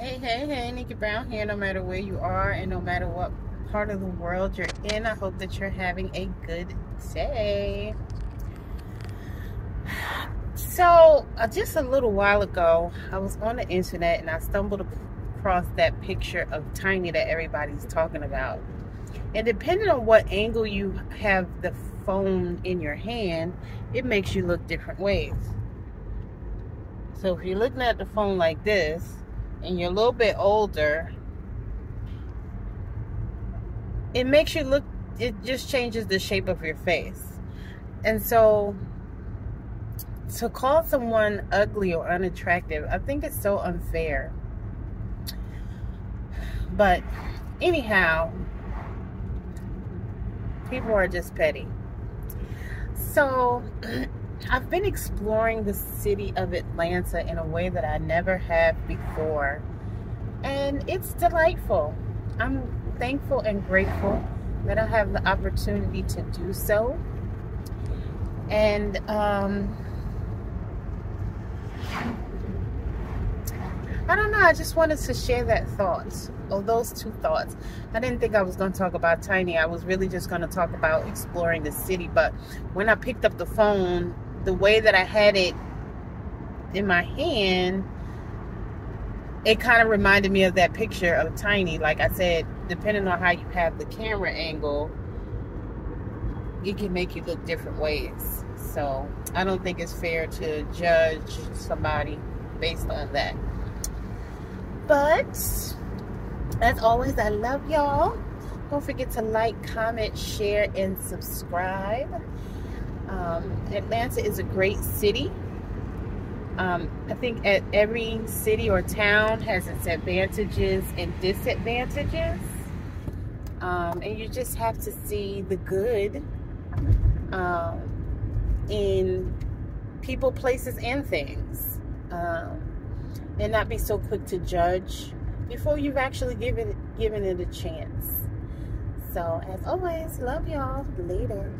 Hey, hey, hey, Nickie Brown here. No matter where you are and no matter what part of the world you're in, I hope that you're having a good day. So, uh, just a little while ago, I was on the internet and I stumbled across that picture of Tiny that everybody's talking about. And depending on what angle you have the phone in your hand, it makes you look different ways. So, if you're looking at the phone like this, and you're a little bit older, it makes you look, it just changes the shape of your face. And so to call someone ugly or unattractive, I think it's so unfair. But anyhow, people are just petty. So I've been exploring the city of Atlanta in a way that I never have before. And it's delightful. I'm thankful and grateful that I have the opportunity to do so. And um, I don't know, I just wanted to share that thought, or those two thoughts. I didn't think I was going to talk about Tiny. I was really just going to talk about exploring the city. But when I picked up the phone, the way that I had it in my hand, it kind of reminded me of that picture of Tiny. Like I said, depending on how you have the camera angle, it can make you look different ways. So I don't think it's fair to judge somebody based on that. But as always, I love y'all. Don't forget to like, comment, share, and subscribe. Um, Atlanta is a great city. Um, I think at every city or town has its advantages and disadvantages. Um, and you just have to see the good um, in people, places, and things. Um, and not be so quick to judge before you've actually given given it a chance. So, as always, love y'all. Later.